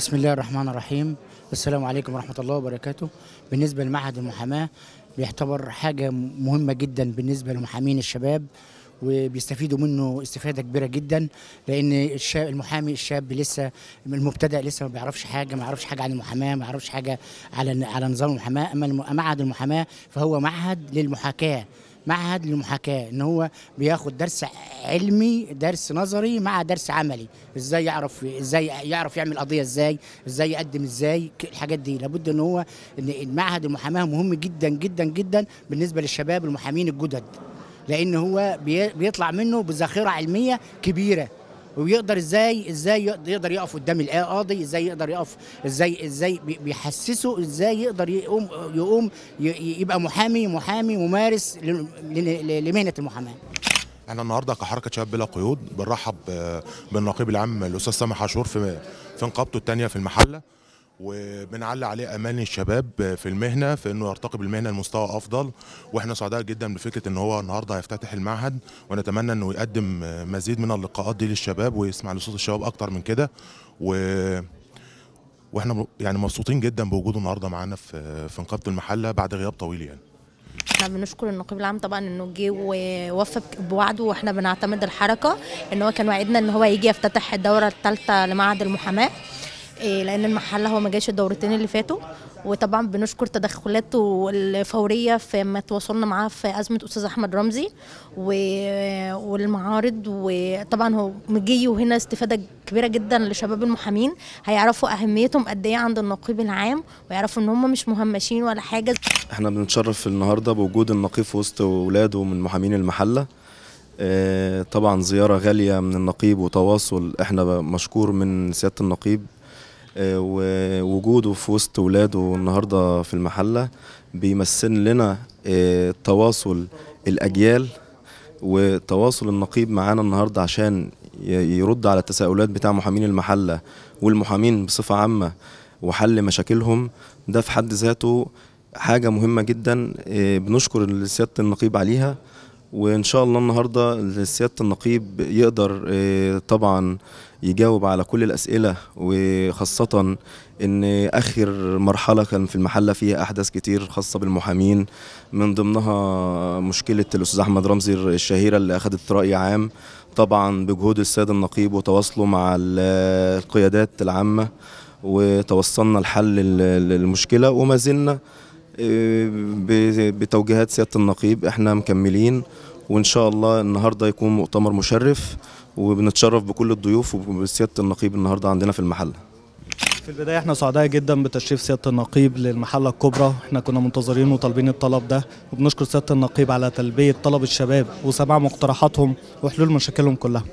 بسم الله الرحمن الرحيم. السلام عليكم ورحمة الله وبركاته. بالنسبة لمعهد المحاماة بيعتبر حاجة مهمة جدا بالنسبة لمحامين الشباب وبيستفيدوا منه استفادة كبيرة جدا لأن الشاب المحامي الشاب لسه المبتدئ لسه ما بيعرفش حاجة ما يعرفش حاجة عن المحاماة ما يعرفش حاجة على على نظام المحاماة. أما معهد المحاماة فهو معهد للمحاكاة. معهد للمحاكاة إن هو بياخد درس علمي درس نظري مع درس عملي. إزاي يعرف إزاي يعرف يعمل قضية إزاي إزاي يقدم إزاي الحاجات دي. لابد إن هو إن معهد المحاماة مهم جدا جدا جدا بالنسبة للشباب المحامين الجدد. لأن هو بي- بيطلع منه بذخيرة علمية كبيرة. ويقدر إزاي إزاي يقدر- يقف قدام القاضي إزاي يقدر يقف إزاي إزاي بي- بيحسسه إزاي يقدر يقوم يقوم يبقى محامي محامي ممارس لمهنة المحاماة. إحنا النهارده كحركة شباب بلا قيود بنرحب بالنقيب العام الأستاذ سامح عاشور في في نقابته الثانية في المحلة. وبنعلي عليه اماني الشباب في المهنة في إنه يرتقي بالمهنة لمستوى أفضل. وإحنا سعداء جدا بفكرة إن هو النهارده هيفتتح المعهد ونتمنى إنه يقدم مزيد من اللقاءات دي للشباب ويسمع لصوت الشباب أكتر من كده. و وإحنا يعني مبسوطين جدا بوجوده النهارده معانا في في نقابة المحلة بعد غياب طويل يعني. إحنا بنشكر النقيب العام طبعا إنه جه ووفى بوعده وإحنا بنعتمد الحركة إن هو كان وعدنا إن هو يجي يفتتح الدورة الثالثة لمعهد المحاماة. لأن المحله هو ما جاش الدورتين اللي فاتوا. وطبعا بنشكر تدخلاته الفورية في ما تواصلنا معاه في أزمة أستاذ أحمد رمزي والمعارض. وطبعا هو مجي وهنا استفادة كبيرة جدا لشباب المحامين. هيعرفوا أهميتهم قد إيه عند النقيب العام ويعرفوا إن هم مش مهمشين ولا حاجة. إحنا بنتشرف النهارده بوجود النقيب في وسط ولاده من محامين المحلة. آه، طبعا زيارة غالية من النقيب وتواصل إحنا مشكور من سيادة النقيب. ووجوده في وسط ولاده النهارده في المحلة بيمثل لنا آه، تواصل الأجيال وتواصل النقيب معانا النهارده عشان يرد على التساؤلات بتاع محامين المحلة والمحامين بصفة عامة وحل مشاكلهم. ده في حد ذاته حاجة مهمة جدا آه، بنشكر سيادة النقيب عليها. وإن شاء الله النهارده سيادة النقيب يقدر آه، طبعا يجاوب على كل الأسئلة وخاصة إن آخر مرحلة كان في المحلة فيها أحداث كتير خاصة بالمحامين من ضمنها مشكلة الأستاذ أحمد رمزي الشهيرة اللي أخذت رأي عام طبعا بجهود السيد النقيب وتواصله مع ال- القيادات العامة وتوصلنا لحل ال- للمشكله وما زلنا بتوجيهات سيادة النقيب. إحنا مكملين وإن شاء الله النهارده يكون مؤتمر مشرف وبنتشرف بكل الضيوف وبسياده النقيب النهارده عندنا في المحلة. في البداية إحنا سعداء جدا بتشريف سيادة النقيب للمحلة الكبرى. إحنا كنا منتظرين وطالبين الطلب ده وبنشكر سيادة النقيب على تلبية طلب الشباب وسماع مقترحاتهم وحلول مشاكلهم كلها.